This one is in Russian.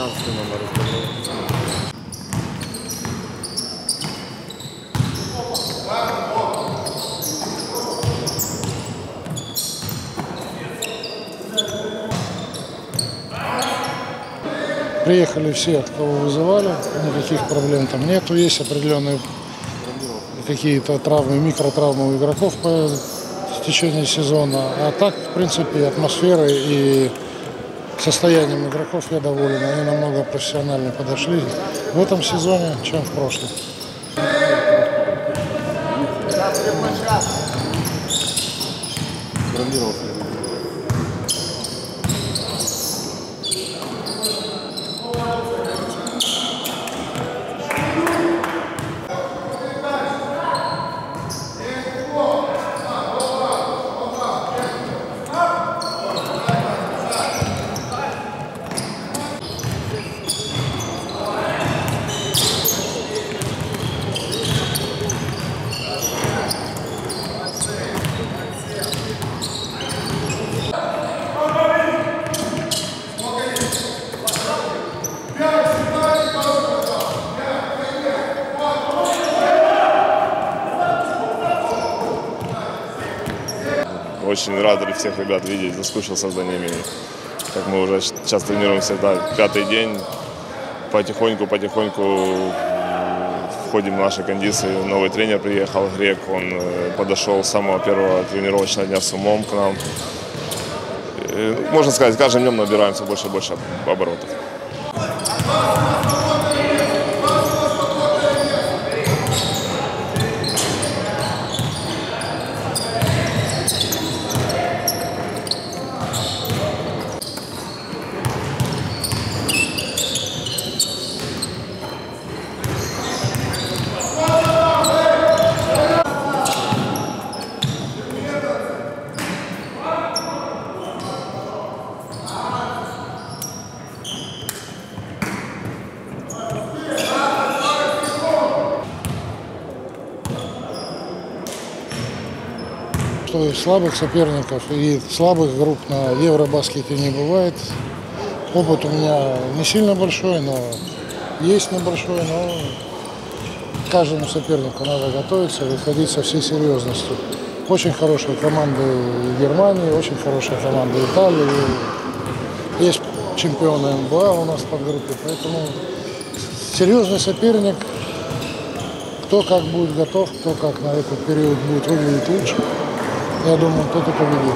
15 номер Приехали все, кого вызывали, никаких проблем там нету, есть определенные какие-то травмы, микротравмы у игроков по в сезона. А так, в принципе, атмосферы и состоянием игроков я доволен. Они намного профессионально подошли в этом сезоне, чем в прошлом. Очень рад всех ребят видеть, заскучился за ними. Как мы уже сейчас тренируемся, да, пятый день, потихоньку-потихоньку входим в наши кондиции. Новый тренер приехал, Грек, он э, подошел с самого первого тренировочного дня с умом к нам. Э, Можно сказать, каждым днем набираемся больше и больше оборотов. Что слабых соперников и слабых групп на Евробаскете не бывает. Опыт у меня не сильно большой, но есть небольшой, но каждому сопернику надо готовиться, выходить со всей серьезностью. Очень хорошая команда Германии, очень хорошая команда Италии. Есть чемпионы НБА у нас под группе, поэтому серьезный соперник. Кто как будет готов, кто как на этот период будет выглядеть лучше. Я думаю, тот и победит.